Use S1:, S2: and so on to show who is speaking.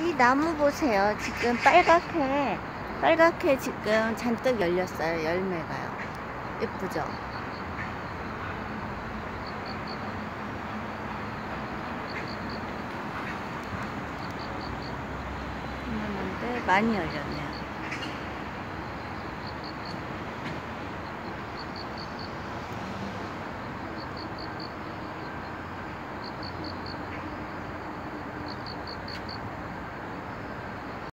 S1: 이 나무 보세요. 지금 빨갛게, 빨갛게 지금 잔뜩 열렸어요. 열매가요. 예쁘죠? 많이 열렸네요.